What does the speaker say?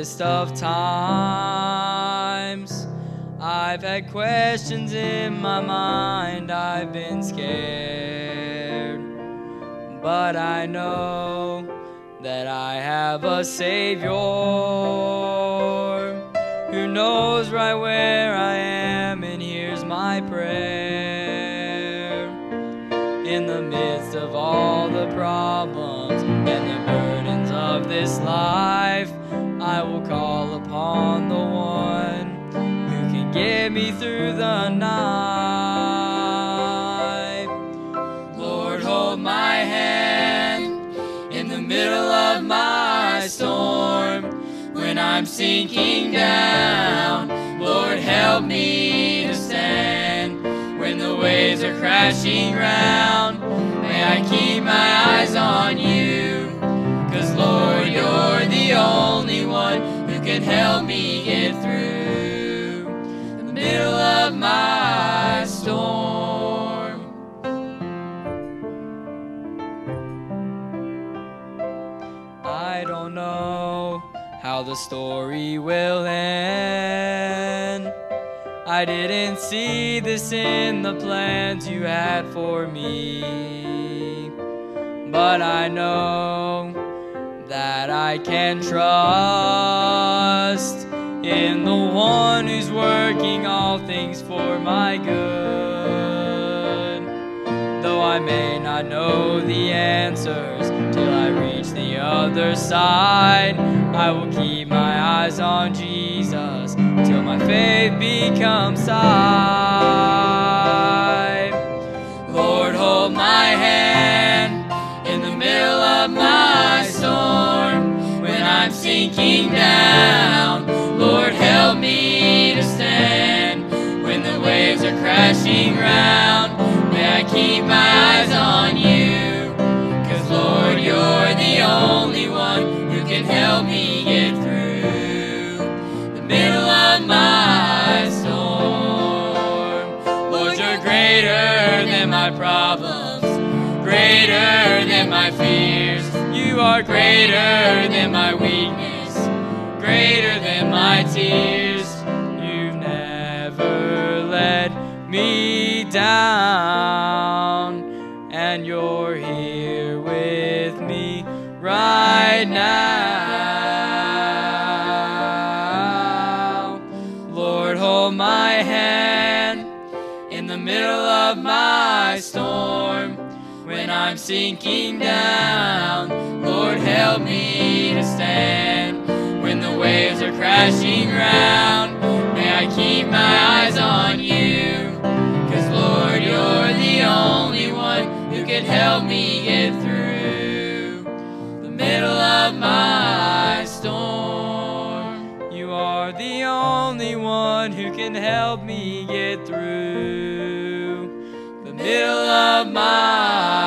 lowest of times. I've had questions in my mind, I've been scared. But I know that I have a Savior who knows right where I am and hears my prayer. In the midst of all the problems and the burdens of this life, I will call upon the one who can get me through the night. Lord, hold my hand in the middle of my storm when I'm sinking down. Lord, help me to stand when the waves are crashing round. May I keep my eyes know how the story will end. I didn't see this in the plans you had for me. But I know that I can trust in the one who's working all things for my good. May not know the answers till I reach the other side, I will keep my eyes on Jesus till my faith becomes sight. Lord, hold my hand in the middle of my storm when I'm sinking down. Lord, help me to stand when the waves are crashing round. May I keep my problems, greater than my fears. You are greater than my weakness, greater than my tears. You've never let me down, and you're here with me right now. Lord, hold my hand the middle of my storm when I'm sinking down. Lord, help me to stand when the waves are crashing round. May I keep my eyes on you, cause Lord, you're the only one who can help me get through the middle of my only one who can help me get through the middle of my.